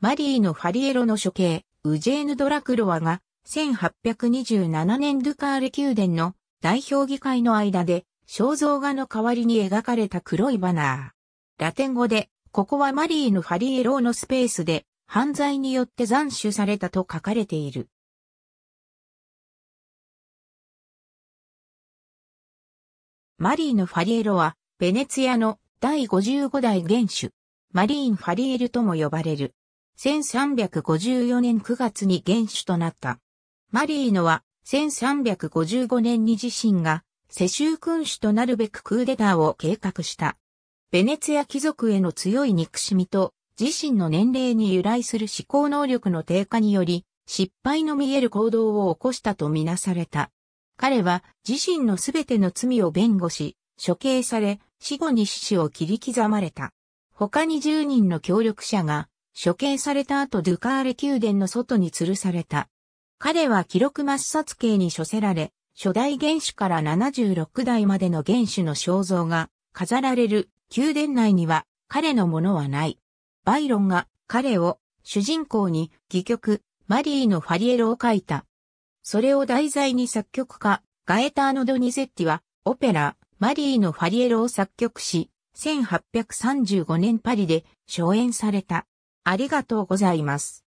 マリーのファリエロの処刑、ウジェーヌ・ドラクロワが、1827年ドゥカーレ宮殿の代表議会の間で、肖像画の代わりに描かれた黒いバナー。ラテン語で、ここはマリーのファリエロのスペースで、犯罪によって斬首されたと書かれている。マリーヌ・ファリエロは、ベネツィアの第55代元首、マリーン・ファリエルとも呼ばれる。1354年9月に元首となった。マリーノは1355年に自身が世襲君主となるべくクーデターを計画した。ベネツィア貴族への強い憎しみと自身の年齢に由来する思考能力の低下により、失敗の見える行動を起こしたとみなされた。彼は自身のすべての罪を弁護し、処刑され、死後に死死を切り刻まれた。他に10人の協力者が、処刑された後ドゥカーレ宮殿の外に吊るされた。彼は記録抹殺刑に処せられ、初代元首から76代までの元首の肖像が飾られる宮殿内には彼のものはない。バイロンが彼を主人公に戯曲マリーのファリエロを書いた。それを題材に作曲家ガエターノ・ドニゼッティはオペラマリーのファリエロを作曲し、1835年パリで初演された。ありがとうございます。